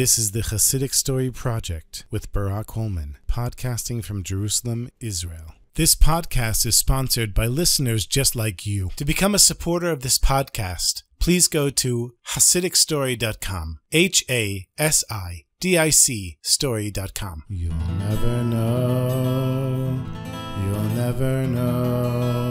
This is the Hasidic Story Project with Barak Hullman, podcasting from Jerusalem, Israel. This podcast is sponsored by listeners just like you. To become a supporter of this podcast, please go to HasidicStory.com. H A S I D I C Story.com. You'll never know. You'll never know.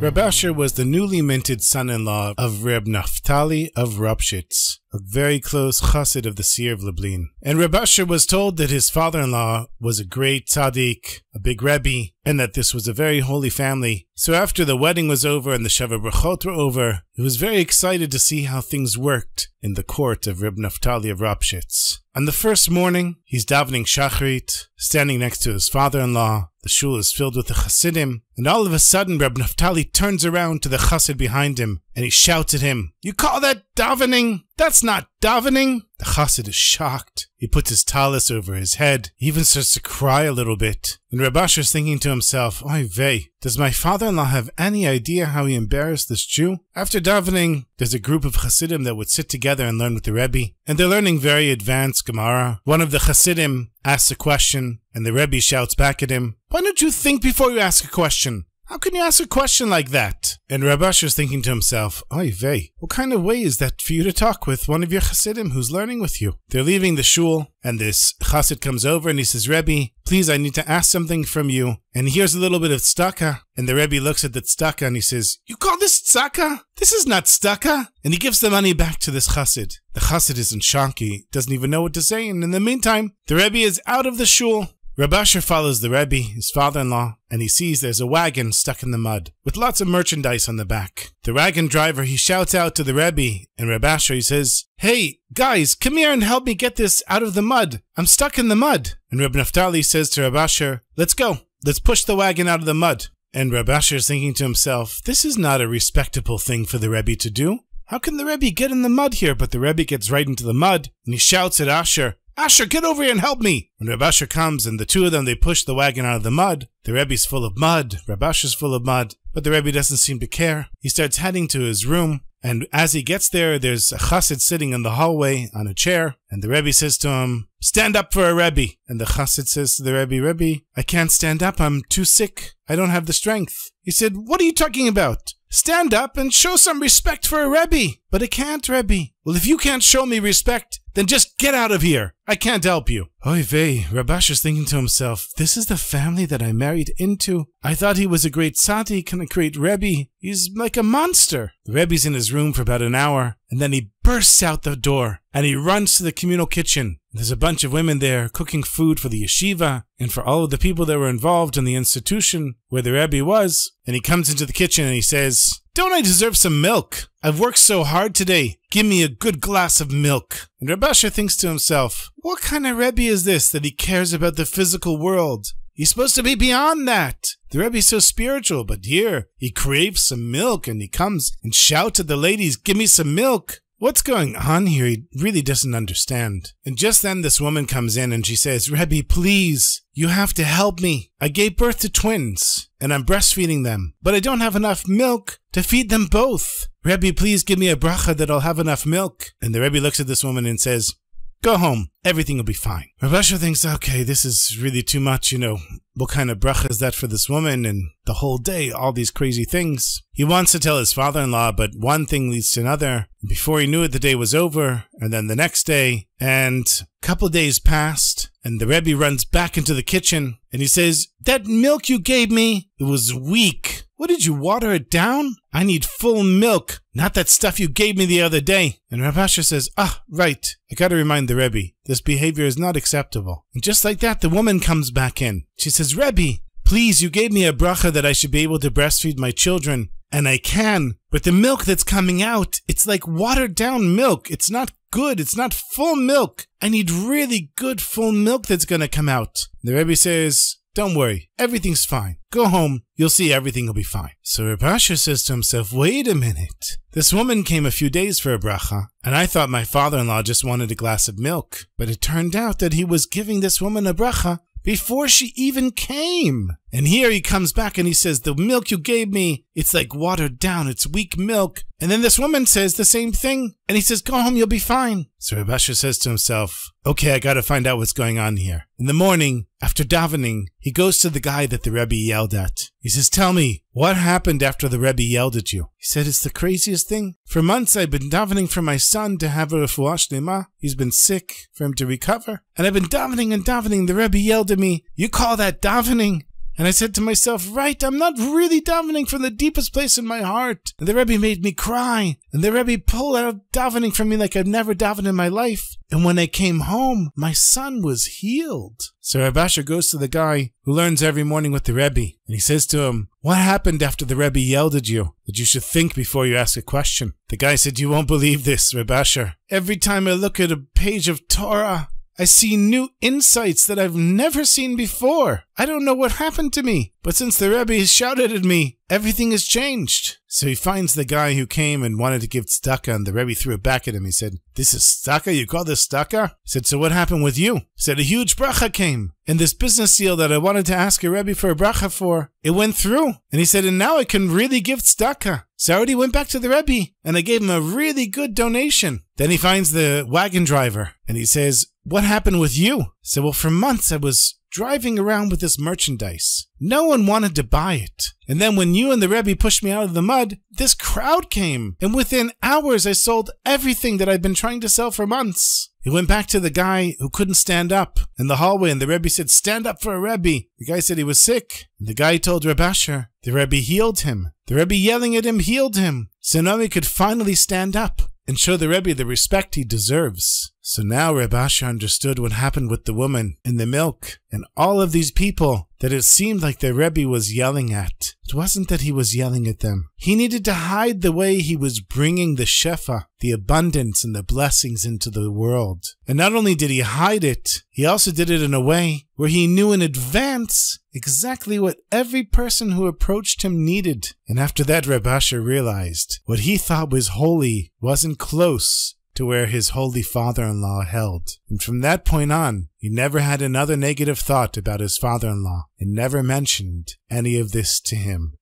Reb Asher was the newly minted son-in-law of Reb Naftali of Ropshitz, a very close chassid of the Seer of Lublin. And Reb Asher was told that his father-in-law was a great tzaddik, a big rebbe, and that this was a very holy family. So after the wedding was over and the Sheva Brachot were over, he was very excited to see how things worked in the court of Reb Naftali of Ropshitz. On the first morning, he's davening Shachrit, standing next to his father-in-law. The shul is filled with the Hasidim, and all of a sudden Reb Naftali turns around to the Chassid behind him, and he shouts at him, You call that davening? That's not davening! The Chassid is shocked. He puts his talus over his head. He even starts to cry a little bit. And Reb Asher's thinking to himself, Oy vey, does my father-in-law have any idea how he embarrassed this Jew? After davening, there's a group of chassidim that would sit together and learn with the Rebbe, and they're learning very advanced Gemara. One of the chassidim asks a question, and the Rebbe shouts back at him, Why don't you think before you ask a question? How can you ask a question like that? And Reb was thinking to himself, Oy vey, what kind of way is that for you to talk with one of your Hasidim who's learning with you? They're leaving the shul, and this Chassid comes over and he says, Rebbe, please, I need to ask something from you. And here's a little bit of tzedakah. And the Rebbe looks at the tzedakah and he says, You call this tzedakah? This is not tzedakah. And he gives the money back to this Chassid. The Chassid is in. He doesn't even know what to say. And in the meantime, the Rebbe is out of the shul. Reb Asher follows the Rebbe, his father-in-law, and he sees there's a wagon stuck in the mud with lots of merchandise on the back. The wagon driver, he shouts out to the Rebbe, and Reb Asher, he says, Hey, guys, come here and help me get this out of the mud. I'm stuck in the mud. And Reb Naftali says to Reb Asher, Let's go. Let's push the wagon out of the mud. And Reb Asher is thinking to himself, This is not a respectable thing for the Rebbe to do. How can the Rebbe get in the mud here? But the Rebbe gets right into the mud, and he shouts at Asher, Asher, get over here and help me! When Reb Asher comes and the two of them, they push the wagon out of the mud. The Rebbe's full of mud, Reb Asher's full of mud, but the Rebbe doesn't seem to care. He starts heading to his room, and as he gets there, there's a chassid sitting in the hallway on a chair, and the Rebbe says to him, Stand up for a Rebbe. And the chassid says to the Rebbe, Rebbe, I can't stand up, I'm too sick. I don't have the strength. He said, What are you talking about? Stand up and show some respect for a Rebbe. But I can't, Rebbe. Well, if you can't show me respect, then just get out of here. I can't help you. Oy vey, Reb Asher's thinking to himself, this is the family that I married into. I thought he was a great tzaddik and a great Rebbe. He's like a monster. The Rebbe's in his room for about an hour, and then he bursts out the door, and he runs to the communal kitchen. There's a bunch of women there cooking food for the yeshiva and for all of the people that were involved in the institution where the Rebbe was. And he comes into the kitchen and he says, Don't I deserve some milk? I've worked so hard today. Give me a good glass of milk. And Reb thinks to himself, What kind of Rebbe is this that he cares about the physical world? He's supposed to be beyond that. The Rebbe's so spiritual, but here he craves some milk and he comes and shouts at the ladies, Give me some milk. What's going on here? He really doesn't understand. And just then this woman comes in and she says, Rebbe, please, you have to help me. I gave birth to twins and I'm breastfeeding them, but I don't have enough milk to feed them both. Rebbe, please give me a bracha that I'll have enough milk. And the Rebbe looks at this woman and says, Go home. Everything will be fine. Reb Asher thinks, okay, this is really too much, you know. What kind of bracha is that for this woman? And the whole day, all these crazy things. He wants to tell his father-in-law, but one thing leads to another. Before he knew it, the day was over, and then the next day, and a couple days passed, and the Rebbe runs back into the kitchen, and he says, That milk you gave me, it was weak. What did you water it down? I need full milk, not that stuff you gave me the other day. And Rav Asher says, Ah, right. I gotta remind the Rebbe, this behavior is not acceptable. And just like that, the woman comes back in. She says, Rebbe, please, you gave me a bracha that I should be able to breastfeed my children. And I can, but the milk that's coming out, it's like watered down milk. It's not good. It's not full milk. I need really good full milk that's gonna come out. The Rebbe says, don't worry, everything's fine. Go home, you'll see everything will be fine. So Reb says to himself, wait a minute. This woman came a few days for a bracha, and I thought my father-in-law just wanted a glass of milk. But it turned out that he was giving this woman a bracha before she even came. And here he comes back and he says, The milk you gave me, it's like watered down, it's weak milk. And then this woman says the same thing. And he says, Go home, you'll be fine. So Reb Asher says to himself, Okay, I gotta find out what's going on here. In the morning, after davening, he goes to the guy that the Rebbe yelled at. He says, Tell me, what happened after the Rebbe yelled at you? He said, It's the craziest thing. For months I've been davening for my son to have a refuah shlema. He's been sick, for him to recover. And I've been davening and davening. The Rebbe yelled at me, You call that davening? And I said to myself, right, I'm not really davening from the deepest place in my heart. And the Rebbe made me cry. And the Rebbe pulled out davening from me like I've never davened in my life. And when I came home, my son was healed. So Reb Asher goes to the guy who learns every morning with the Rebbe. And he says to him, what happened after the Rebbe yelled at you? That you should think before you ask a question. The guy said, you won't believe this, Reb Asher. Every time I look at a page of Torah, I see new insights that I've never seen before. I don't know what happened to me, but since the Rebbe has shouted at me, everything has changed. So he finds the guy who came and wanted to give tzedakah, and the Rebbe threw it back at him. He said, This is tzedakah? You call this tzedakah? He said, So what happened with you? He said, A huge bracha came. And this business deal that I wanted to ask a Rebbe for a bracha for, it went through. And he said, And now I can really give tzedakah. So I already went back to the Rebbe, and I gave him a really good donation. Then he finds the wagon driver, and he says, what happened with you? So, well, for months I was driving around with this merchandise. No one wanted to buy it. And then when you and the Rebbe pushed me out of the mud, this crowd came. And within hours, I sold everything that I'd been trying to sell for months. He went back to the guy who couldn't stand up in the hallway, and the Rebbe said, Stand up for a Rebbe. The guy said he was sick. And the guy told Reb Asher, the Rebbe healed him. The Rebbe yelling at him healed him. So now he could finally stand up and show the Rebbe the respect he deserves. So now Reb understood what happened with the woman and the milk and all of these people that it seemed like the Rebbe was yelling at. It wasn't that he was yelling at them. He needed to hide the way he was bringing the Shefa, the abundance and the blessings into the world. And not only did he hide it, he also did it in a way where he knew in advance exactly what every person who approached him needed. And after that, Reb realized what he thought was holy wasn't close to where his holy father-in-law held. And from that point on, he never had another negative thought about his father-in-law and never mentioned any of this to him.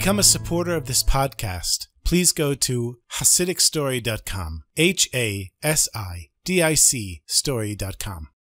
Become a supporter of this podcast, please go to HasidicStory.com. H A S I D I C Story.com.